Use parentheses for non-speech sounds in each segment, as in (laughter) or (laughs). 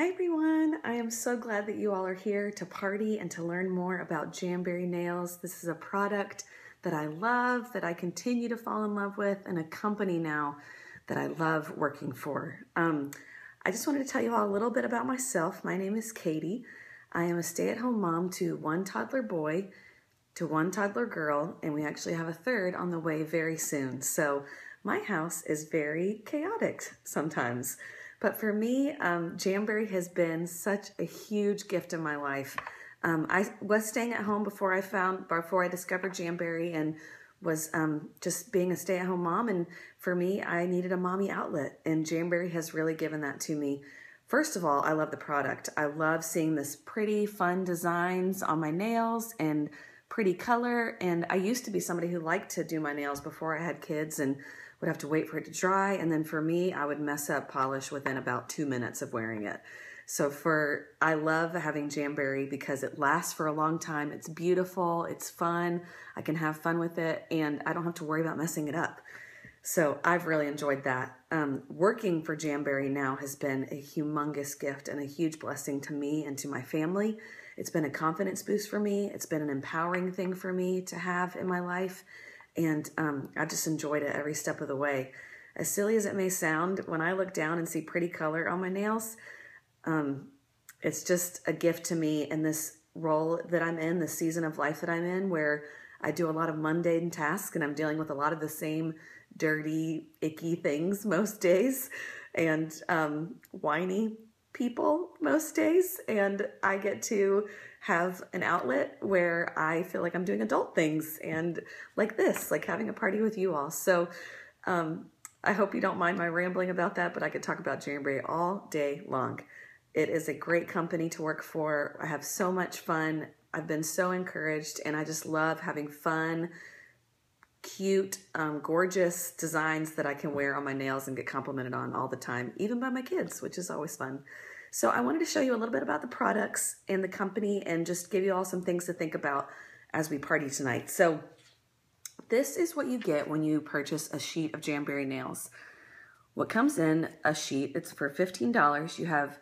Hi everyone, I am so glad that you all are here to party and to learn more about Jamberry Nails. This is a product that I love, that I continue to fall in love with, and a company now that I love working for. Um, I just wanted to tell you all a little bit about myself. My name is Katie. I am a stay-at-home mom to one toddler boy, to one toddler girl, and we actually have a third on the way very soon. So my house is very chaotic sometimes. But for me, um, Jamberry has been such a huge gift in my life. Um, I was staying at home before I found, before I discovered Jamberry and was um, just being a stay-at-home mom. And for me, I needed a mommy outlet and Jamberry has really given that to me. First of all, I love the product. I love seeing this pretty fun designs on my nails and pretty color. And I used to be somebody who liked to do my nails before I had kids and would have to wait for it to dry. And then for me, I would mess up polish within about two minutes of wearing it. So for, I love having Jamberry because it lasts for a long time. It's beautiful, it's fun, I can have fun with it, and I don't have to worry about messing it up. So I've really enjoyed that. Um, working for Jamberry now has been a humongous gift and a huge blessing to me and to my family. It's been a confidence boost for me. It's been an empowering thing for me to have in my life. And um, I just enjoyed it every step of the way. As silly as it may sound, when I look down and see pretty color on my nails, um, it's just a gift to me in this role that I'm in, the season of life that I'm in, where I do a lot of mundane tasks and I'm dealing with a lot of the same dirty, icky things most days and um, whiny people most days. And I get to have an outlet where I feel like I'm doing adult things and like this, like having a party with you all. So um, I hope you don't mind my rambling about that, but I could talk about Jamberry all day long. It is a great company to work for. I have so much fun. I've been so encouraged and I just love having fun, cute, um, gorgeous designs that I can wear on my nails and get complimented on all the time, even by my kids, which is always fun. So I wanted to show you a little bit about the products and the company and just give you all some things to think about as we party tonight. So this is what you get when you purchase a sheet of Jamberry nails. What comes in a sheet, it's for $15. You have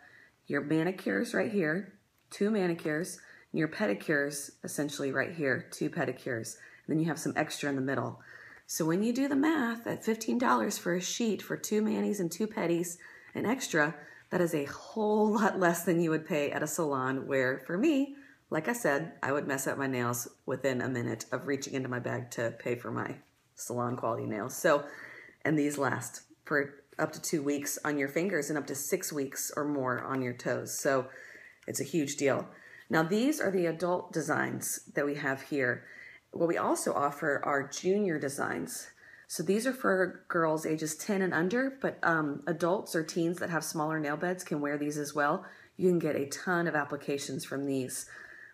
your manicures right here, two manicures, and your pedicures essentially right here, two pedicures. Then you have some extra in the middle. So when you do the math at $15 for a sheet for two manis and two pedis and extra, that is a whole lot less than you would pay at a salon where for me, like I said, I would mess up my nails within a minute of reaching into my bag to pay for my salon quality nails. So, and these last for up to two weeks on your fingers and up to six weeks or more on your toes. So it's a huge deal. Now these are the adult designs that we have here. What we also offer are junior designs. So these are for girls ages 10 and under, but um, adults or teens that have smaller nail beds can wear these as well. You can get a ton of applications from these.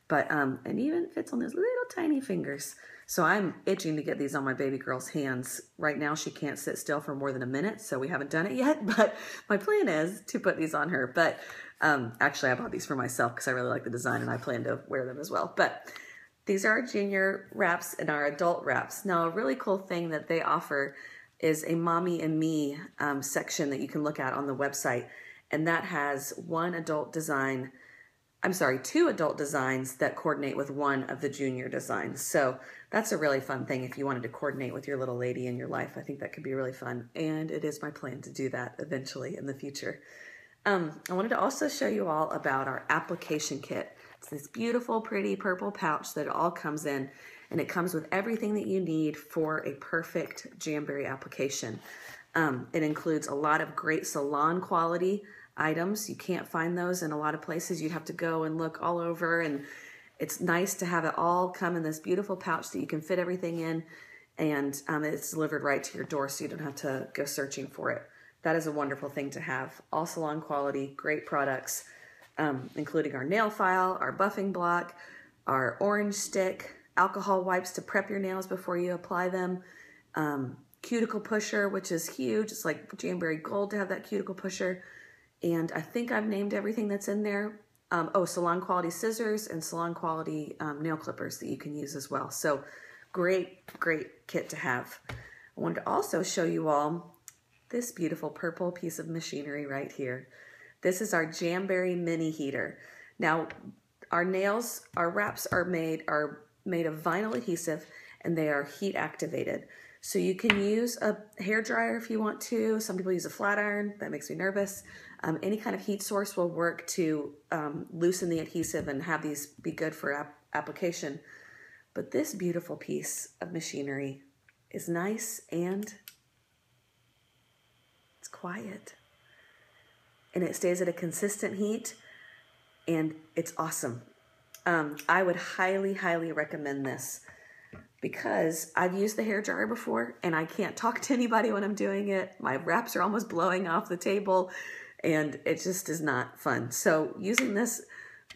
But, um, and even fits on those little tiny fingers. So I'm itching to get these on my baby girl's hands. Right now she can't sit still for more than a minute, so we haven't done it yet, (laughs) but my plan is to put these on her. But um, actually I bought these for myself because I really like the design and I plan to wear them as well. But these are our junior wraps and our adult wraps. Now, a really cool thing that they offer is a mommy and me um, section that you can look at on the website. And that has one adult design, I'm sorry, two adult designs that coordinate with one of the junior designs. So that's a really fun thing if you wanted to coordinate with your little lady in your life. I think that could be really fun. And it is my plan to do that eventually in the future. Um, I wanted to also show you all about our application kit. It's this beautiful, pretty purple pouch that it all comes in, and it comes with everything that you need for a perfect Jamberry application. Um, it includes a lot of great salon quality items. You can't find those in a lot of places. You'd have to go and look all over, and it's nice to have it all come in this beautiful pouch that you can fit everything in, and um, it's delivered right to your door so you don't have to go searching for it. That is a wonderful thing to have. All salon quality, great products um, including our nail file, our buffing block, our orange stick, alcohol wipes to prep your nails before you apply them, um, cuticle pusher, which is huge. It's like Jamberry Gold to have that cuticle pusher. And I think I've named everything that's in there. Um, oh, salon quality scissors and salon quality um, nail clippers that you can use as well. So great, great kit to have. I wanted to also show you all this beautiful purple piece of machinery right here. This is our Jamberry mini heater. Now, our nails, our wraps are made are made of vinyl adhesive and they are heat activated. So you can use a hair dryer if you want to. Some people use a flat iron. That makes me nervous. Um, any kind of heat source will work to um, loosen the adhesive and have these be good for ap application. But this beautiful piece of machinery is nice and it's quiet. And it stays at a consistent heat and it's awesome. Um, I would highly, highly recommend this because I've used the hair dryer before and I can't talk to anybody when I'm doing it. My wraps are almost blowing off the table and it just is not fun. So using this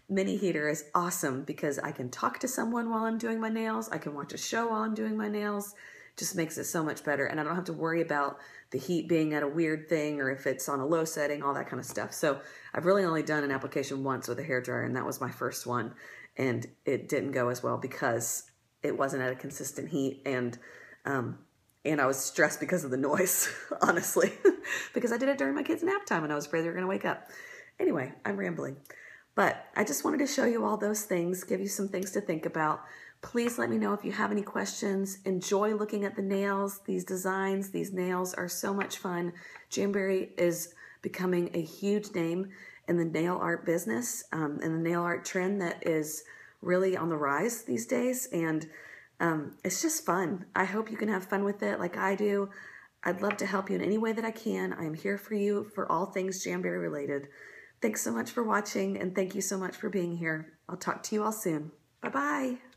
mini heater is awesome because I can talk to someone while I'm doing my nails. I can watch a show while I'm doing my nails. Just makes it so much better. And I don't have to worry about the heat being at a weird thing or if it's on a low setting, all that kind of stuff. So I've really only done an application once with a hair dryer and that was my first one. And it didn't go as well because it wasn't at a consistent heat and um, and I was stressed because of the noise, (laughs) honestly, (laughs) because I did it during my kids' nap time and I was afraid they were going to wake up. Anyway, I'm rambling. But I just wanted to show you all those things, give you some things to think about. Please let me know if you have any questions. Enjoy looking at the nails, these designs, these nails are so much fun. Jamberry is becoming a huge name in the nail art business um, and the nail art trend that is really on the rise these days. And um, it's just fun. I hope you can have fun with it like I do. I'd love to help you in any way that I can. I am here for you for all things Jamberry related. Thanks so much for watching and thank you so much for being here. I'll talk to you all soon. Bye bye.